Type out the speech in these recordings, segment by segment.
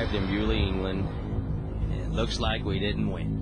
arrived in Bewley, England, and it looks like we didn't win.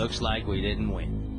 Looks like we didn't win.